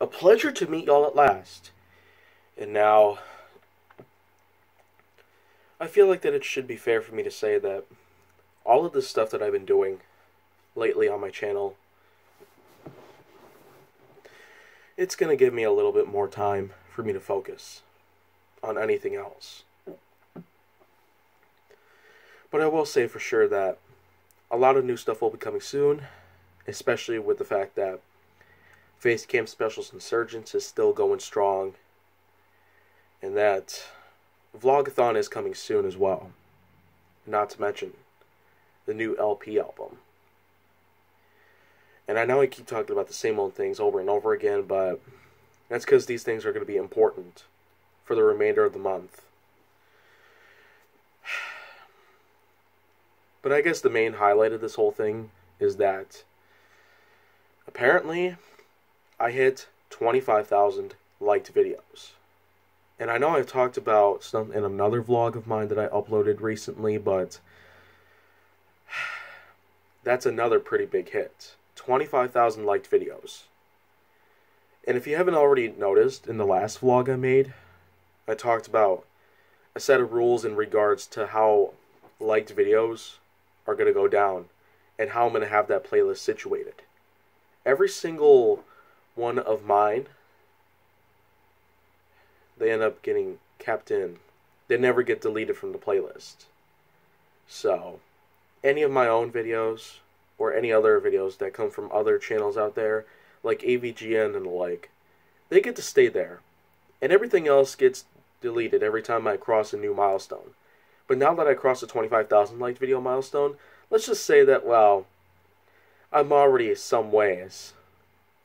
A pleasure to meet y'all at last. And now, I feel like that it should be fair for me to say that all of this stuff that I've been doing lately on my channel, it's going to give me a little bit more time for me to focus on anything else. But I will say for sure that a lot of new stuff will be coming soon, especially with the fact that Facecam Specials Insurgents is still going strong, and that Vlogathon is coming soon as well. Not to mention the new LP album. And I know I keep talking about the same old things over and over again, but that's because these things are going to be important for the remainder of the month. But I guess the main highlight of this whole thing is that apparently I hit 25,000 liked videos. And I know I've talked about some in another vlog of mine that I uploaded recently, but that's another pretty big hit. 25,000 liked videos. And if you haven't already noticed, in the last vlog I made, I talked about a set of rules in regards to how liked videos are going to go down and how I'm going to have that playlist situated. Every single one of mine, they end up getting kept in. They never get deleted from the playlist. So, any of my own videos or any other videos that come from other channels out there, like AVGN and the like, they get to stay there. And everything else gets deleted every time I cross a new milestone. But now that I crossed the 25,000 liked video milestone, let's just say that, well, I'm already some ways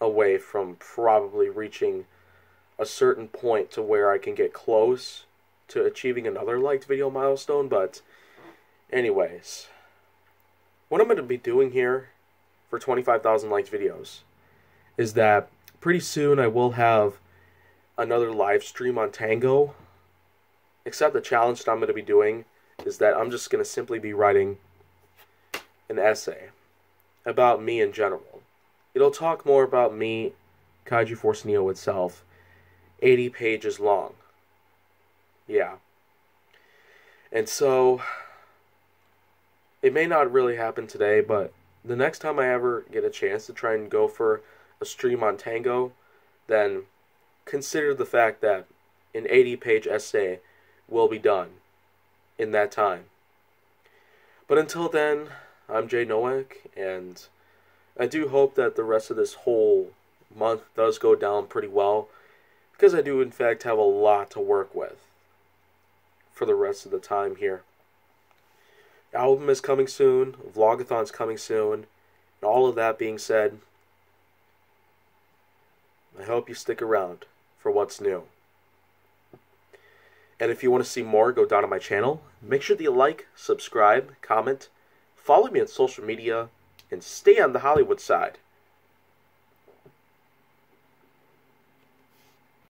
away from probably reaching a certain point to where I can get close to achieving another liked video milestone, but anyways, what I'm going to be doing here for 25,000 liked videos is that pretty soon I will have another live stream on Tango, except the challenge that I'm going to be doing is that I'm just going to simply be writing an essay about me in general. It'll talk more about me, Kaiju Force Neo itself, 80 pages long. Yeah. And so, it may not really happen today, but the next time I ever get a chance to try and go for a stream on Tango, then consider the fact that an 80 page essay will be done in that time. But until then, I'm Jay Nowak, and I do hope that the rest of this whole month does go down pretty well, because I do, in fact, have a lot to work with for the rest of the time here. The album is coming soon, Vlogathon's coming soon, and all of that being said, I hope you stick around for what's new. And if you want to see more, go down to my channel. Make sure that you like, subscribe, comment, follow me on social media, and stay on the Hollywood side.